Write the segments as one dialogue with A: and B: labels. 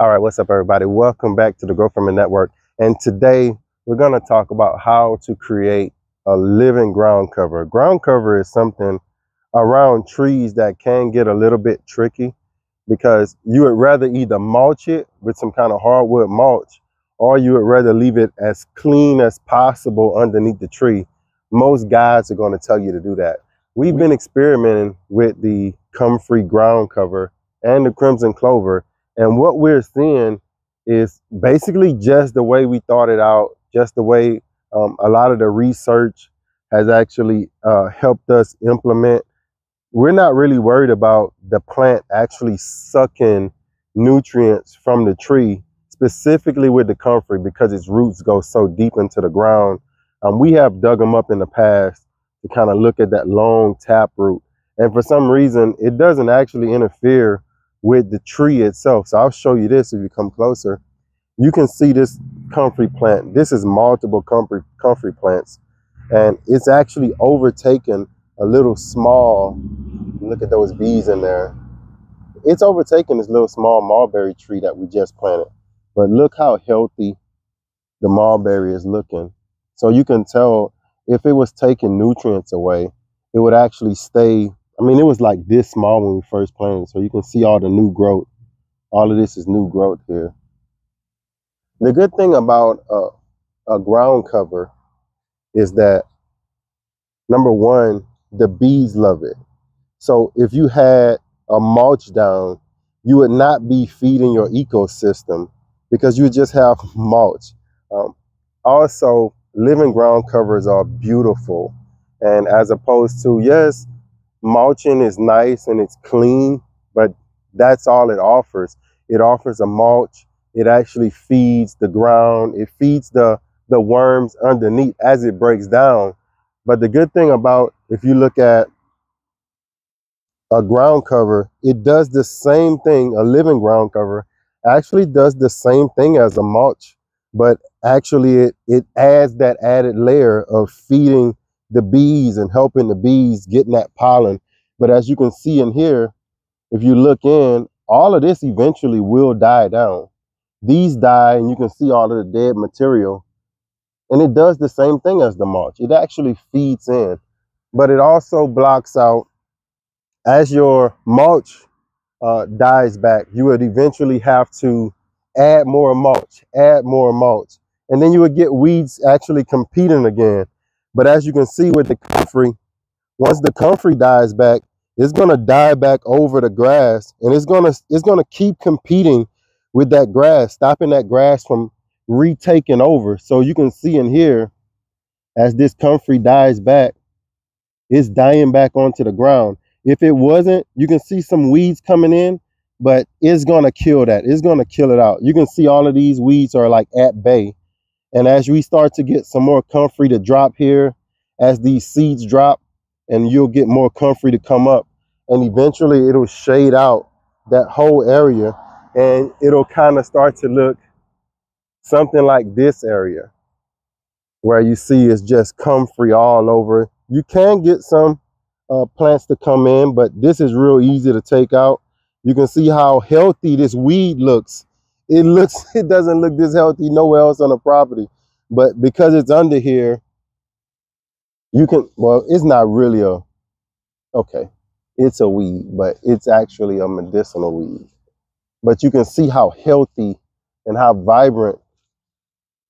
A: All right, what's up, everybody? Welcome back to the Grow Family Network. And today we're going to talk about how to create a living ground cover. Ground cover is something around trees that can get a little bit tricky because you would rather either mulch it with some kind of hardwood mulch or you would rather leave it as clean as possible underneath the tree. Most guys are going to tell you to do that. We've been experimenting with the comfrey ground cover and the crimson clover and what we're seeing is basically just the way we thought it out, just the way um, a lot of the research has actually uh, helped us implement. We're not really worried about the plant actually sucking nutrients from the tree, specifically with the comfrey because its roots go so deep into the ground. Um, we have dug them up in the past to kind of look at that long tap root. And for some reason, it doesn't actually interfere with the tree itself. So I'll show you this if you come closer. You can see this comfrey plant. This is multiple comfrey, comfrey plants. And it's actually overtaken a little small, look at those bees in there. It's overtaken this little small mulberry tree that we just planted. But look how healthy the mulberry is looking. So you can tell if it was taking nutrients away, it would actually stay I mean, it was like this small when we first planted, so you can see all the new growth. All of this is new growth here. The good thing about a, a ground cover is that, number one, the bees love it. So if you had a mulch down, you would not be feeding your ecosystem because you just have mulch. Um, also, living ground covers are beautiful. And as opposed to, yes, mulching is nice and it's clean, but that's all it offers. It offers a mulch. It actually feeds the ground. It feeds the, the worms underneath as it breaks down. But the good thing about if you look at a ground cover, it does the same thing, a living ground cover actually does the same thing as a mulch, but actually it, it adds that added layer of feeding the bees and helping the bees getting that pollen. But as you can see in here, if you look in, all of this eventually will die down. These die and you can see all of the dead material. And it does the same thing as the mulch. It actually feeds in, but it also blocks out as your mulch uh, dies back, you would eventually have to add more mulch, add more mulch. And then you would get weeds actually competing again. But as you can see with the comfrey, once the comfrey dies back, it's gonna die back over the grass and it's gonna it's gonna keep competing with that grass, stopping that grass from retaking over. So you can see in here, as this comfrey dies back, it's dying back onto the ground. If it wasn't, you can see some weeds coming in, but it's gonna kill that. It's gonna kill it out. You can see all of these weeds are like at bay. And as we start to get some more comfrey to drop here, as these seeds drop, and you'll get more comfrey to come up, and eventually it'll shade out that whole area, and it'll kind of start to look something like this area, where you see it's just comfrey all over. You can get some uh, plants to come in, but this is real easy to take out. You can see how healthy this weed looks it looks it doesn't look this healthy nowhere else on the property. But because it's under here you can well it's not really a okay. It's a weed but it's actually a medicinal weed. But you can see how healthy and how vibrant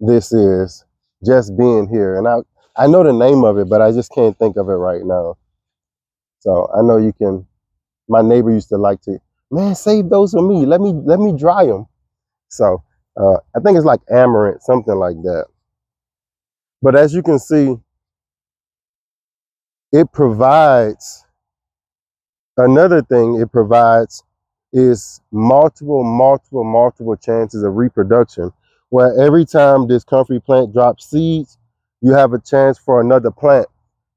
A: this is just being here. And i i know the name of it but i just can't think of it right now. So i know you can my neighbor used to like to man save those for me. Let me let me dry them so uh, I think it's like amaranth, something like that. But as you can see, it provides another thing it provides is multiple, multiple, multiple chances of reproduction. Where every time this comfrey plant drops seeds, you have a chance for another plant.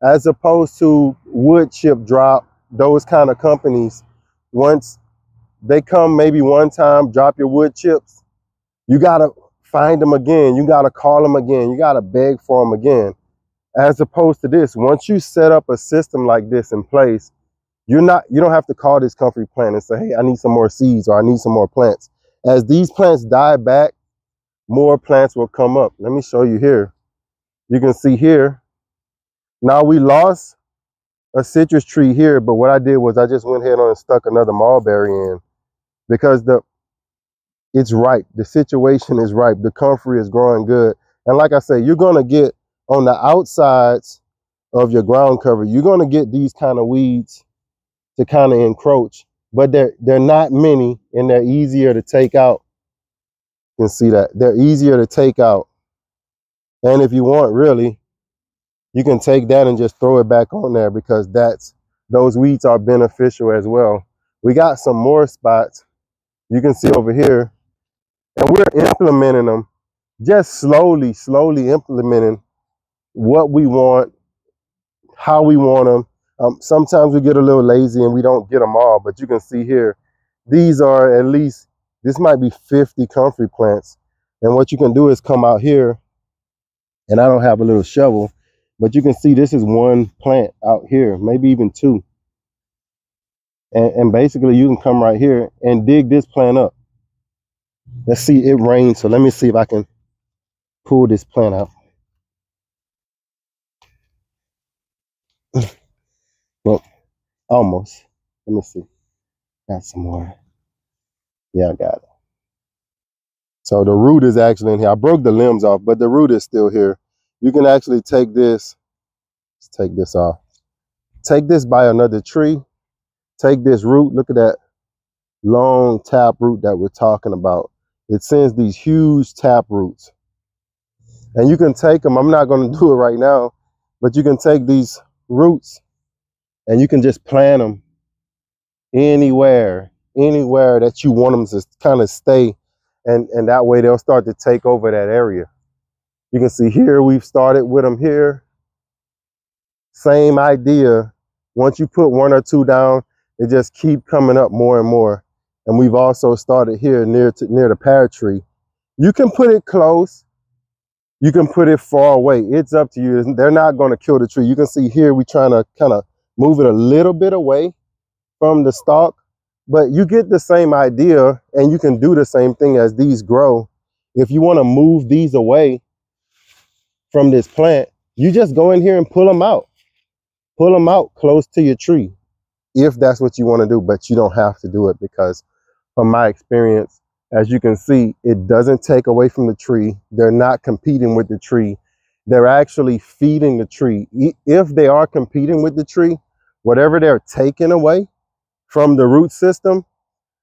A: As opposed to wood chip drop, those kind of companies, once they come maybe one time, drop your wood chips, you got to find them again. You got to call them again. You got to beg for them again. As opposed to this, once you set up a system like this in place, you're not, you don't have to call this comfrey plant and say, hey, I need some more seeds or I need some more plants. As these plants die back, more plants will come up. Let me show you here. You can see here. Now we lost a citrus tree here, but what I did was I just went ahead and stuck another mulberry in because the it's ripe. The situation is ripe. The comfrey is growing good. And like I say, you're going to get on the outsides of your ground cover, you're going to get these kind of weeds to kind of encroach, but they're, they're not many and they're easier to take out. You can see that. They're easier to take out. And if you want, really, you can take that and just throw it back on there because that's those weeds are beneficial as well. We got some more spots. You can see over here and we're implementing them just slowly, slowly implementing what we want, how we want them. Um, sometimes we get a little lazy and we don't get them all, but you can see here, these are at least, this might be 50 comfrey plants. And what you can do is come out here, and I don't have a little shovel, but you can see this is one plant out here, maybe even two. And, and basically you can come right here and dig this plant up. Let's see, it rained, so let me see if I can pull this plant out. well, almost. Let me see. Got some more. Yeah, I got it. So the root is actually in here. I broke the limbs off, but the root is still here. You can actually take this, let's take this off. Take this by another tree. Take this root. Look at that long tap root that we're talking about it sends these huge tap roots. And you can take them, I'm not going to do it right now, but you can take these roots and you can just plant them anywhere, anywhere that you want them to kind of stay. And, and that way they'll start to take over that area. You can see here, we've started with them here. Same idea. Once you put one or two down, it just keep coming up more and more. And we've also started here near to, near the pear tree. You can put it close. You can put it far away. It's up to you. They're not going to kill the tree. You can see here we're trying to kind of move it a little bit away from the stalk. But you get the same idea and you can do the same thing as these grow. If you want to move these away from this plant, you just go in here and pull them out. Pull them out close to your tree if that's what you want to do, but you don't have to do it because from my experience, as you can see, it doesn't take away from the tree. They're not competing with the tree. They're actually feeding the tree. If they are competing with the tree, whatever they're taking away from the root system,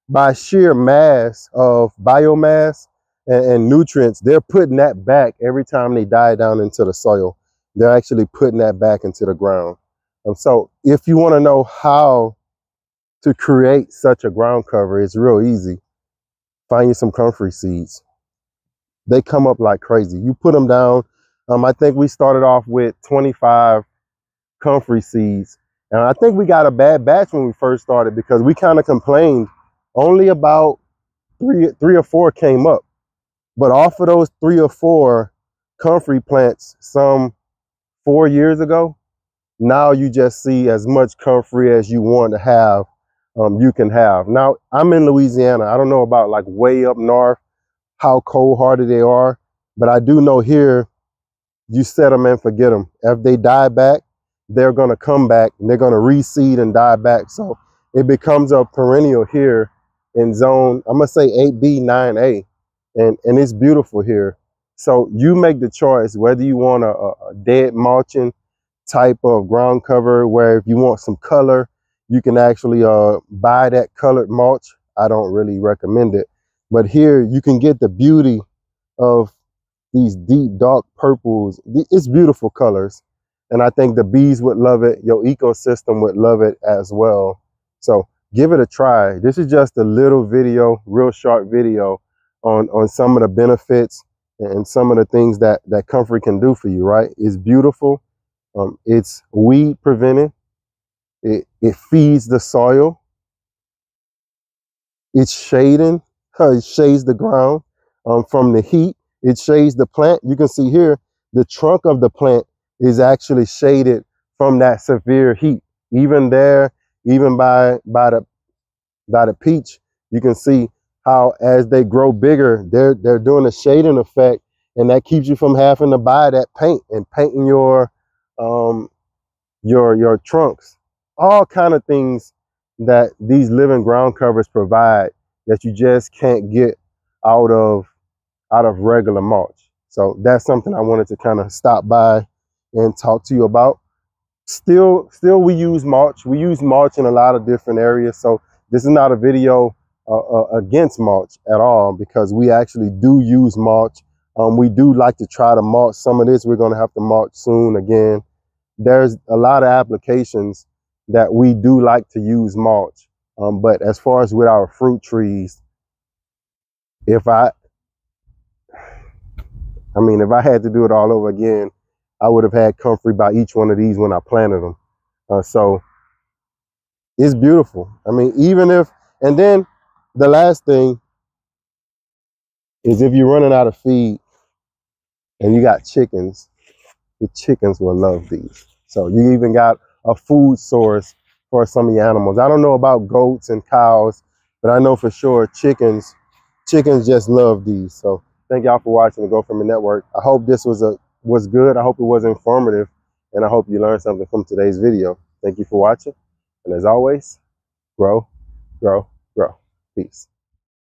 A: by sheer mass of biomass and, and nutrients, they're putting that back every time they die down into the soil. They're actually putting that back into the ground. And so if you want to know how to create such a ground cover it's real easy. Find you some comfrey seeds. They come up like crazy. You put them down. Um, I think we started off with 25 comfrey seeds. And I think we got a bad batch when we first started because we kind of complained. Only about three, three or four came up. But off of those three or four comfrey plants some four years ago, now you just see as much comfrey as you want to have um, you can have. Now, I'm in Louisiana. I don't know about like way up north, how cold-hearted they are, but I do know here, you set them and forget them. If they die back, they're going to come back and they're going to reseed and die back. So it becomes a perennial here in zone, I'm going to say 8B, 9A, and, and it's beautiful here. So you make the choice whether you want a, a dead mulching type of ground cover where if you want some color, you can actually uh, buy that colored mulch. I don't really recommend it. But here you can get the beauty of these deep dark purples. It's beautiful colors. And I think the bees would love it. Your ecosystem would love it as well. So give it a try. This is just a little video, real short video on, on some of the benefits and some of the things that, that comfrey can do for you, right? It's beautiful. Um, it's weed preventing. It, it feeds the soil. It's shading. It shades the ground um, from the heat. It shades the plant. You can see here, the trunk of the plant is actually shaded from that severe heat. Even there, even by, by, the, by the peach, you can see how as they grow bigger, they're they're doing a shading effect, and that keeps you from having to buy that paint and painting your um your your trunks, all kind of things that these living ground covers provide that you just can't get out of out of regular mulch. So that's something I wanted to kind of stop by and talk to you about. Still, still we use mulch. We use mulch in a lot of different areas. So this is not a video uh, uh, against mulch at all because we actually do use mulch. Um, we do like to try to mulch some of this. We're going to have to mulch soon again. There's a lot of applications that we do like to use mulch. Um, but as far as with our fruit trees, if I, I mean, if I had to do it all over again, I would have had comfrey by each one of these when I planted them. Uh, so it's beautiful. I mean, even if, and then the last thing is if you're running out of feed and you got chickens, the chickens will love these. So you even got a food source for some of the animals. I don't know about goats and cows, but I know for sure chickens, chickens just love these. So thank y'all for watching the Grow Family Network. I hope this was a was good. I hope it was informative, and I hope you learned something from today's video. Thank you for watching, and as always, grow, grow, grow. Peace.